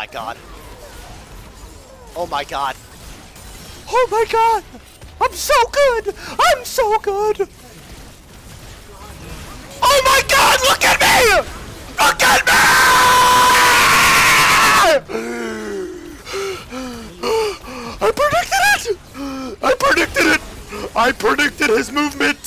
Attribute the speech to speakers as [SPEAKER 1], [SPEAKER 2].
[SPEAKER 1] my god. Oh my god. Oh my god! I'm so good! I'm so good! Oh my god, look at me! Look at me! I predicted it! I predicted it! I predicted his movement!